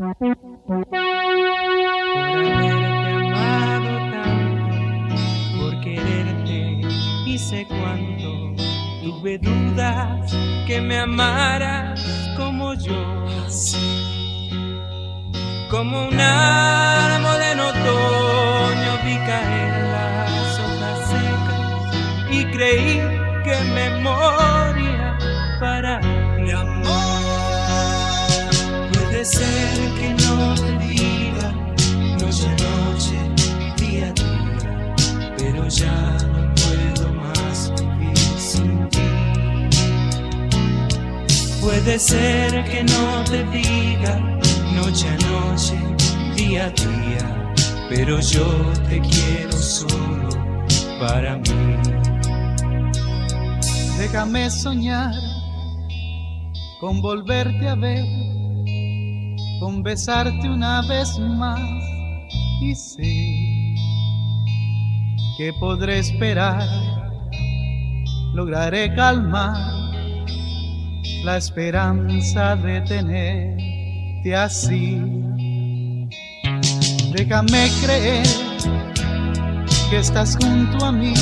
Mm-hmm. Puede ser que no te diga noche a noche, día a día, pero yo te quiero solo para mí. Déjame soñar con volverte a ver, con besarte una vez más y sé que podré esperar, lograré calmar la esperanza de tenerte así. Déjame creer que estás junto a mí,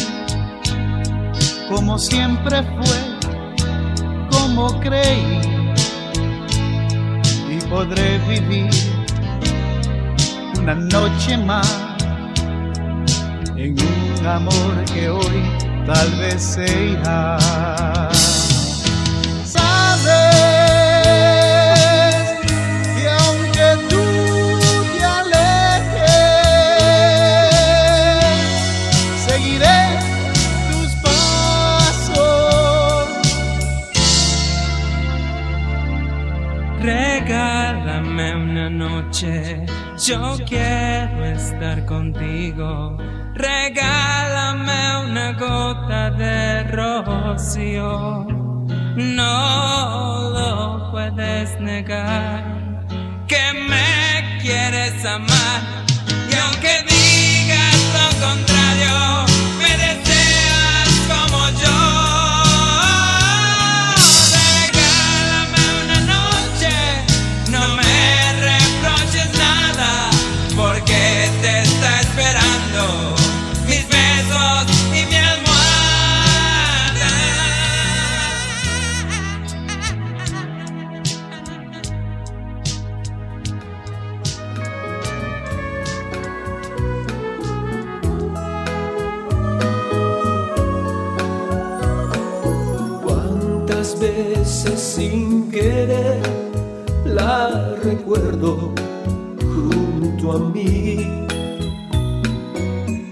como siempre fue, como creí, y podré vivir una noche más en un amor que hoy tal vez se irá. Yo quiero estar contigo. Regálame una gota de rocío. No lo puedes negar que me quieres amar. Y aunque veces sin querer la recuerdo junto a mí,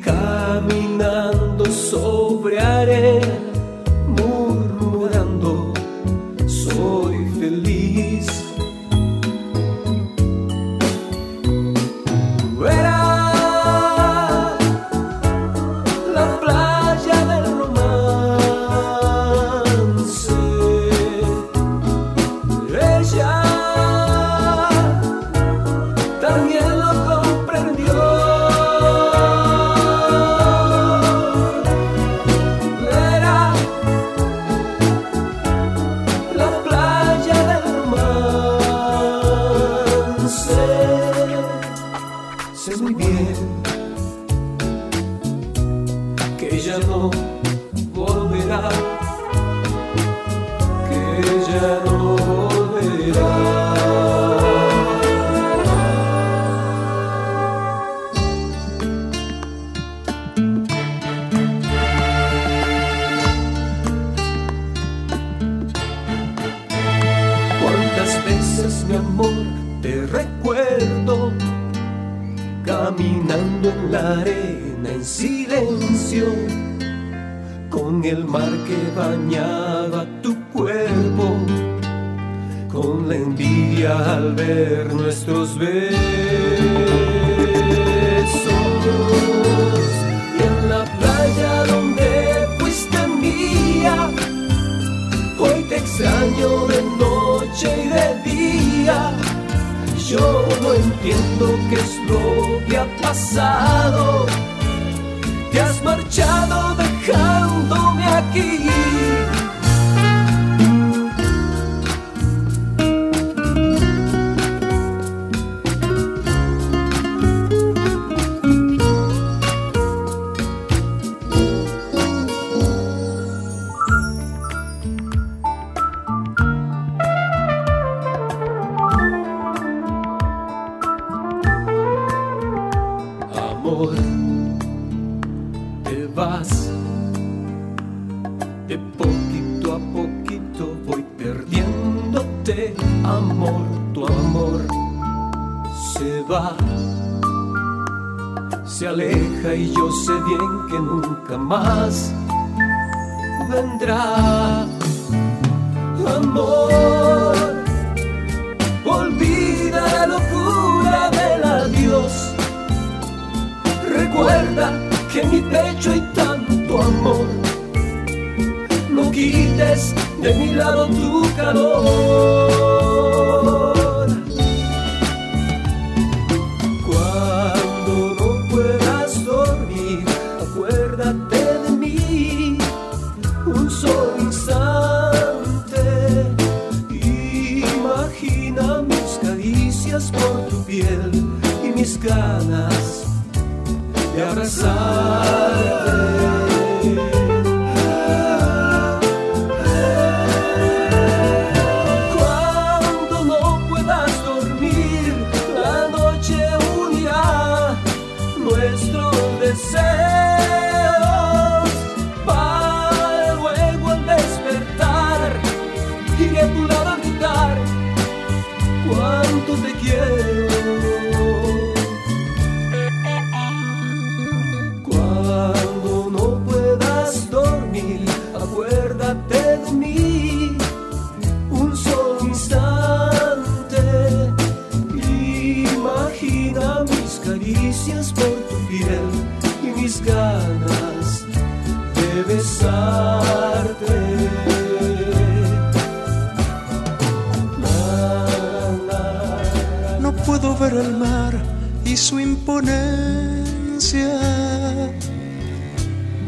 caminando sobre arena, murmurando, soy feliz. La arena en silencio, con el mar que bañaba entiendo qué es lo que ha pasado. Te has marchado dejándome aquí. se aleja y yo sé bien que nunca más vendrá. Amor, olvida la locura del adiós. Recuerda que en mi pecho hay tanto amor. No quites de mi lado tu calor.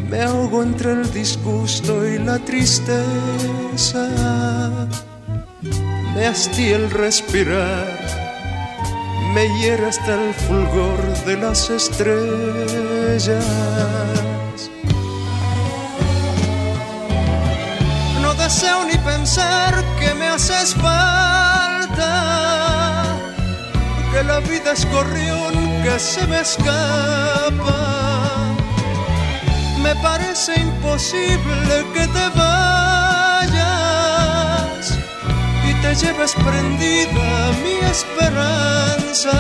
me ahogo entre el disgusto y la tristeza. Me hastí el respirar, me hiere hasta el fulgor de las estrellas. No deseo ni pensar que me haces falta, que la vida es corrión que se me escapa me parece imposible que te vayas y te lleves prendida mi esperanza.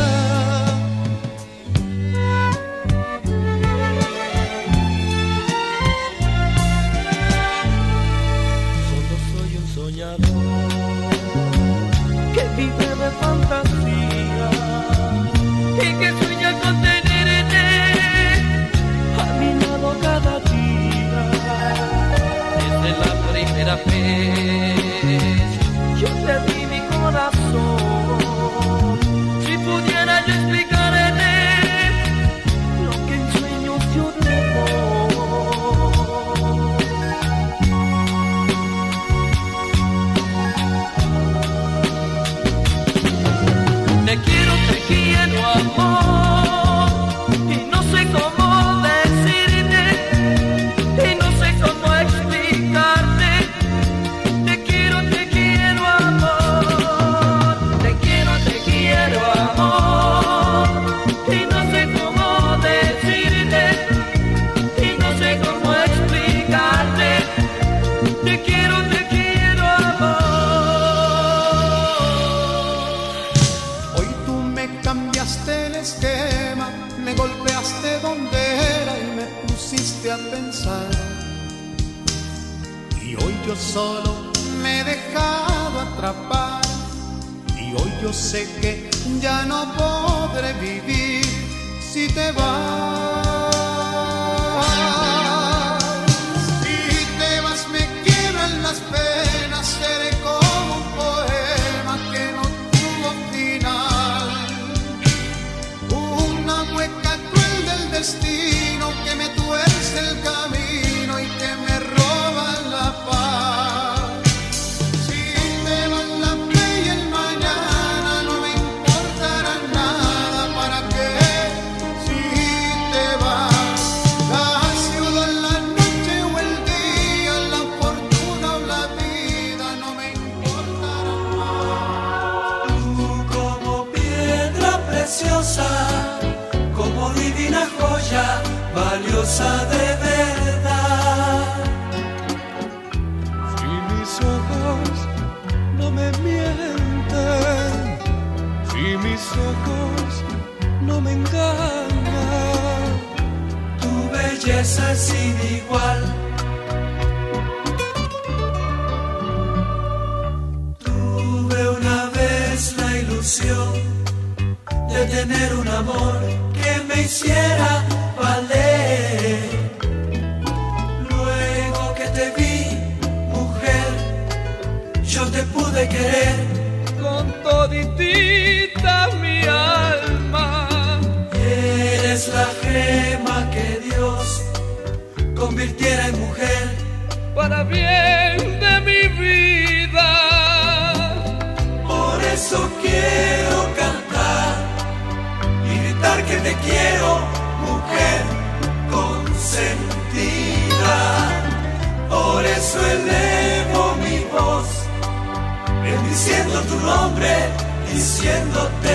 Me engañan, tu belleza es sin igual. Tuve una vez la ilusión de tener un amor que me hiciera valer. Luego que te vi, mujer, yo te pude querer para bien de mi vida. Por eso quiero cantar y gritar que te quiero, mujer consentida. Por eso elevo mi voz, bendiciendo tu nombre, diciéndote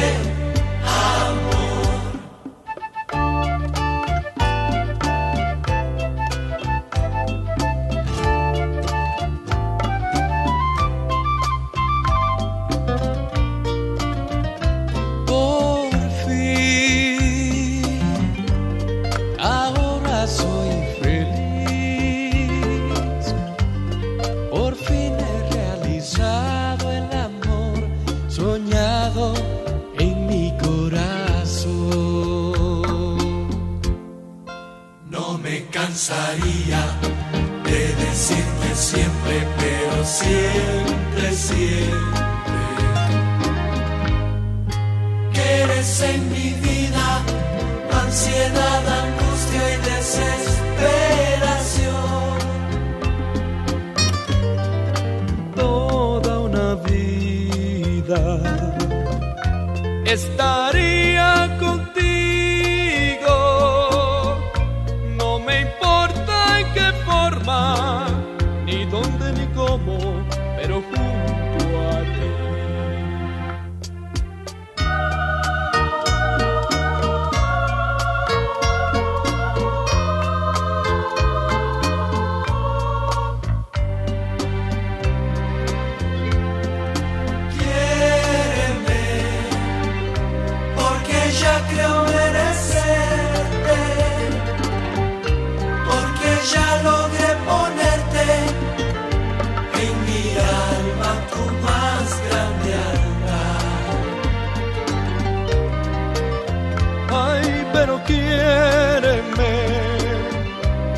quiéreme,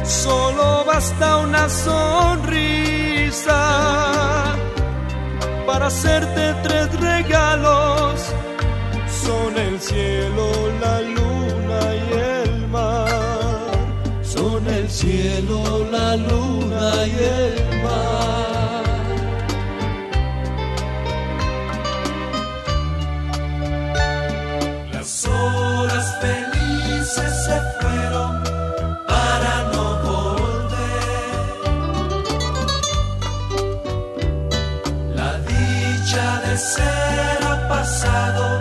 solo basta una sonrisa para hacerte tres regalos. Son el cielo, la luna y el mar. Son el cielo, la luna y el mar. Pasado